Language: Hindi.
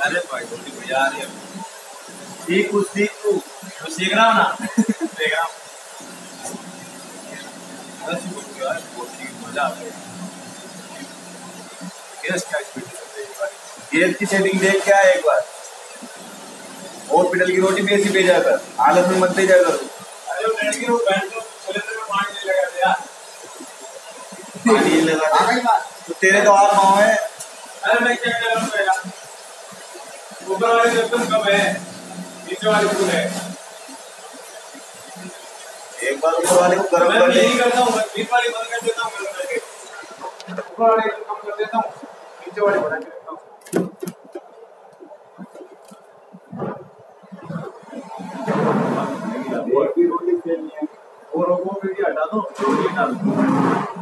अरे भाई रही है। सीख रहा हूँ ना? देख रहा हूँ। मज़ा आता है। गैस की सेटिंग देख क्या है एक बार। हॉस्पिटल की रोटी भी ऐसी भेजा कर हालत में मत भेजा कर। तो तेरे तो हाथ पाँव है अरे मैं क्या कर रहा हूँ ऊपर वाले तुम कब है नीचे वाले कौन है एक बार ऊपर वाले को गर्म मैं कर ले करता हूँ बीच वाली बंद कर देता हूँ गर्म करके ऊपर वाले को कम कर देता हूँ नीचे वाले बड़ा कर देता हूँ और भी रोटी खेलनी है वो भी हटा दो रोटी डाल दो।